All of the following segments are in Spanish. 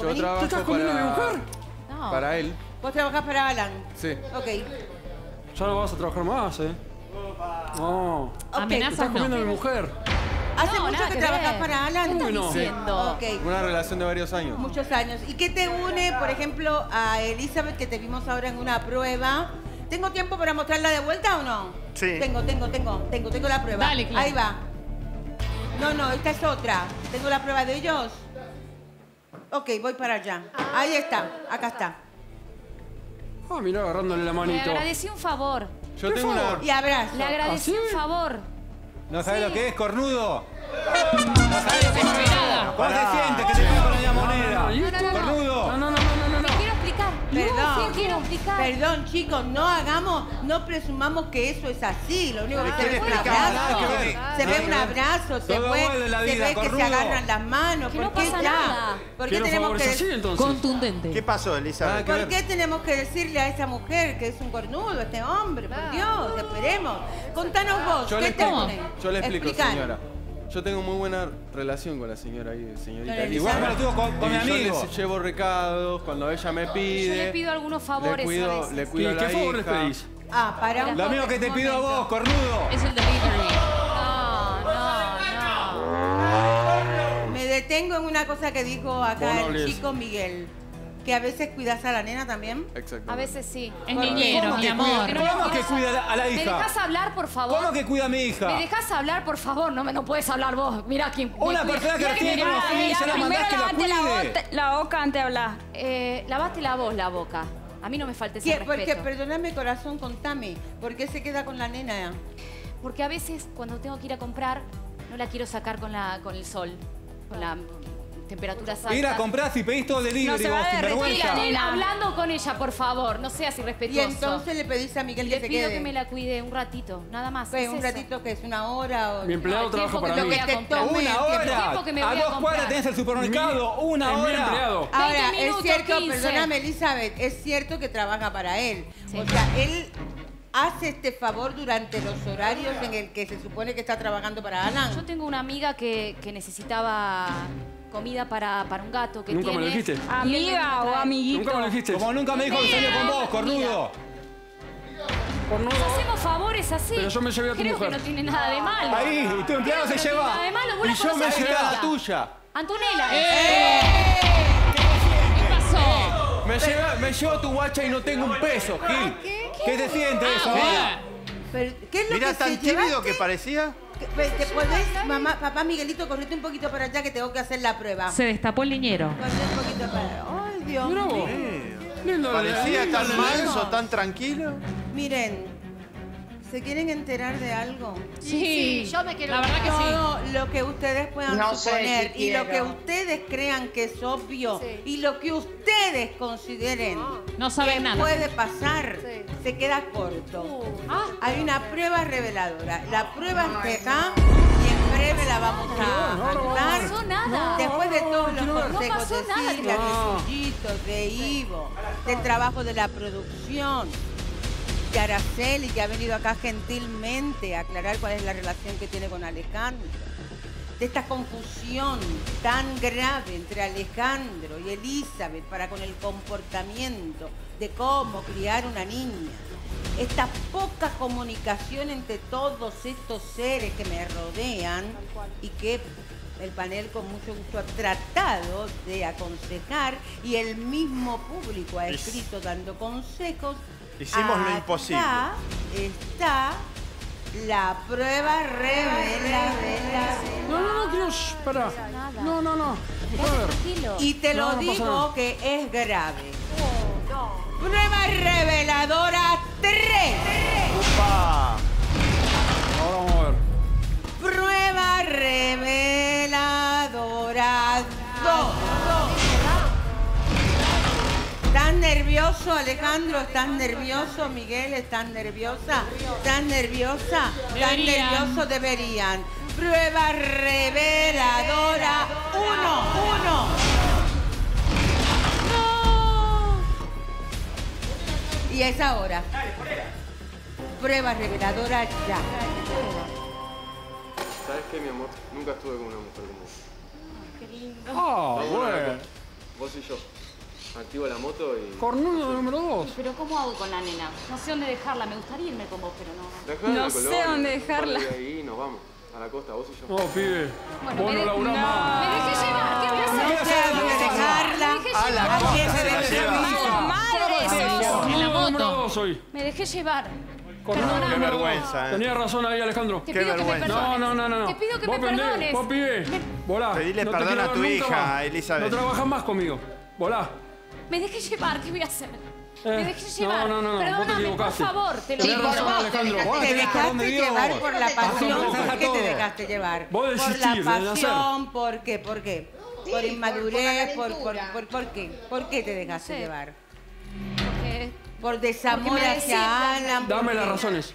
Yo trabajo estás para, a mi mujer? No. para él. Vos trabajás para Alan. Sí. Ok. Ya no vas a trabajar más, ¿eh? No. Ok. Amenazas Estás comiendo a mi mujer. ¿Hace No, mucho que, que trabajás ver. para Alan? Uy, no. Diciendo. Ok. Una relación de varios años. Muchos años. ¿Y qué te une, por ejemplo, a Elizabeth que te vimos ahora en una prueba? ¿Tengo tiempo para mostrarla de vuelta o no? Sí. Tengo, tengo, tengo, tengo, tengo la prueba. Dale, Clara. Ahí va. No, no, esta es otra. ¿Tengo la prueba de ellos? Ok, voy para allá. Ahí está, acá está. Ah, mira, agarrándole la Le manito. agradecí un favor. Yo tengo favor. una. Y abrazo. Le agradecí ¿Ah, sí? un favor. ¿No sabes Sí. lo que es, cornudo? Desesperada. ¿Cómo se siente que te con la moneda? ¿Y No, no, no, no. Cornudo. Perdón. Te quiero explicar. Perdón, chicos, no hagamos, no presumamos que eso es así. Lo único que se ve es un abrazo. Se ve un abrazo, se ve, que se agarran las manos. ¿Por no qué pasa ya? nada. ¿Por qué ¿Quién los tenemos que? Contundente. ¿Qué pasó, Elizabeth? que ¿Por qué tenemos que decirle a esa mujer que es un cornudo, este hombre? Por Dios, esperemos. Contanos vos, Yo ¿qué le te yo le explico señora. Yo tengo muy buena relación con la señora ahí, señorita Con Elizabeth. Igual me lo tuvo con, con mi Y yo amigo. les llevo recados cuando ella me pide. Yo le pido algunos favores Le a cuido, veces. le ¿Qué, cuido a la qué favor les pedís? Ah, para un Lo mismo que te pido a vos, cornudo. Es el delivery. No, no, Me detengo en una cosa que dijo acá el chico Miguel. Que a veces cuidas a la nena también. Exacto. A veces sí. Es niñero, ¿Cómo mi que amor. cuida- ¿Cómo que cuida a la- a la ¿Me hija? dejas hablar, por favor? ¿Cómo que cuida a mi hija? ¿Me dejas hablar, por favor? No, me, no puedes hablar vos. Mira quién. Una persona que la tiene me como ya la mandás que la cuide. bota- la boca antes de hablar. Eh, lavaste la voz, la boca. A mí no me falta ese ¿Qué? Porque, respeto. perdóname corazón, contame. ¿Por qué se queda con la nena? Porque a veces cuando tengo que ir a comprar, no la quiero sacar con, la, con el sol, con la temperatura alta. Ir a comprar si pedís todo delivery, No se va vos, sinvergüenza. nena. hablando con ella, por favor. No seas Y irrespetuoso. entonces le pedís a Miguel Le que se pido quede. que me la cuide un ratito, nada más. ¿Qué, es un eso. ratito que es una hora o Mi empleado No, trabaja para mí. Una hora. tiempo que me a dos cuadras tenés el supermercado. Una hora. empleado. Ahora, 20 minutos, es cierto, 15. perdóname Elizabeth, es cierto que trabaja para él. Sí. O sea, él hace este favor durante los horarios en el que se supone que está trabajando para Alan. Yo tengo una amiga que, que necesitaba comida para, para un gato que Nunca me tiene. lo dijiste. me Amiga o amiguito. Nunca me lo dijiste. Como nunca me dijo que salió con vos, cornudo. Cornudo. Nos hacemos favores así. Pero yo me llevé a tu Creo mujer. que no tiene nada de malo. Ahí, y tu empleado se lleva. Nada de malo. Vos la Y yo me llevé a la tuya. Antonella. ¿Qué pasó? Me llevo, me llevo tu guacha y no tengo un peso, Gil. ¿Qué se siente eso? Ah, Pero, ¿Qué es lo Mira que tan tímido llevaste? que parecía. ¿Te podés, mamá, papá Miguelito, correte un poquito para allá que tengo que hacer la prueba? Se destapó el niñero. Corre un poquito para... ¡Ay, Dios mío! Parecía tan manso, tan tranquilo. Miren, ¿se quieren enterar de algo? Sí, yo me quiero La verdad que sí. Todo lo que ustedes puedan No suponer si y lo que ustedes crean que es obvio Sí. y lo que ustedes consideren No saben que nada. puede pasar Sí. se queda corto. Ah, Hay una prueba reveladora. La prueba está acá y en breve la vamos a no dar. pasó nada. Después de todos los no, no consejos pasó de. Silvia, No. de Suyito, de Ivo, del trabajo de la producción, de Araceli, que ha venido acá gentilmente a aclarar cuál es la relación que tiene con Alejandro, de esta confusión tan grave entre Alejandro y Elizabeth para con el comportamiento de cómo criar una niña. Esta poca comunicación entre todos estos seres que me rodean y que el panel con mucho gusto ha tratado de aconsejar y el mismo público ha escrito dando consejos. Hicimos lo imposible. está la prueba reveladora. No, no, no, shh, Pará. No, no, no. Y te lo no digo nada. que es grave. Prueba reveladora 3. ¡Upa! Nervioso, Alejandro? ¿Estás nervioso, Miguel? ¿Estás nerviosa? ¿Estás nerviosa? ¿Estás nervioso? Deberían. Prueba reveladora 1. 1. Y es ahora. Prueba reveladora ya. ¿Sabes qué, mi amor? Nunca estuve con una mujer como vos. Ah, Tengo una bueno. reco- vos y yo. Activo la moto y. Cornudo número dos. Pero ¿cómo hago con la nena? No sé dónde dejarla. Me gustaría irme con vos, pero no. Dejala No sé colonia, dónde de dejarla. días ahí y nos vamos. A la costa, vos y yo. No, pibe. Bueno, vos me no de- laburás no. más. Me dejé llevar. ¿Qué voy a hacer? No sé dónde dejarla. Me dejé A la llevar. ¿A quién se costa se la lleva. Madre. En la moto. dos hoy. Me dejé llevar. Perdóname. Qué vergüenza, eh. Tenías razón ahí, Alejandro. Te Qué pido que me vergüenza. No, no, no, no. Te pido que vos me pendé- perdones. Vos, pibe, volá. Pedile no perdón a tu hija, más. Elizabeth. No trabajas más conmigo. Volá. Me dejé llevar. ¿Qué voy a hacer? Eh, me dejé llevar. No, no, no, no. Vos te Perdóname, por equivocaste. favor. Te lo pido. razón, Alejandro. Vos Te tenés dejaste Dios. llevar por la pasión. ¿Por qué todo. te dejaste llevar? Vos Por desistís la de nacer. pasión, ¿por qué? ¿Por qué? Por inmadurez, por, por, por, ¿por qué? ¿Por qué te dejaste Sí. llevar? Porque Por desamor Porque me hacia decía- Alan. Dame ¿por las qué? razones.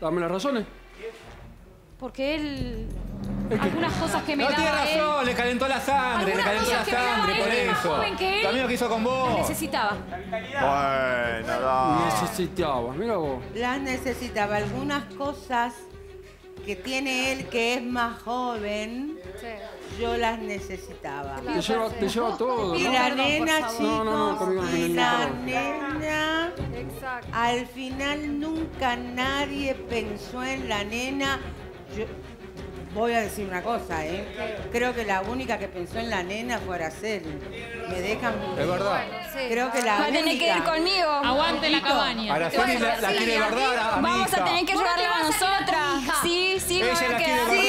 Dame las razones. Porque él. Algunas cosas que me No daba tiene él. razón, le calentó la sangre, le calentó la sangre, él, por eso. él. Lo mismo que hizo con las vos. necesitaba. Bueno, da. Necesitaba. Mira vos. Las necesitaba. Algunas cosas que tiene él que es más joven, yo las necesitaba. Te lleva, te lleva todo, Y ¿no? la nena, chicos, No, no, no, conmigo no y la nena, Exacto. al final nunca nadie pensó en la nena. Yo voy a decir una cosa, ¿eh? Creo que la única que pensó en la nena fue Araceli. Me dejan... Es verdad. Creo que la Va a tener que ir conmigo. Aguante la cabaña. Araceli la, la quiere verdad a mi Vamos a tener que llevarla a nosotras. Sí, sí, me Ella voy a quedar.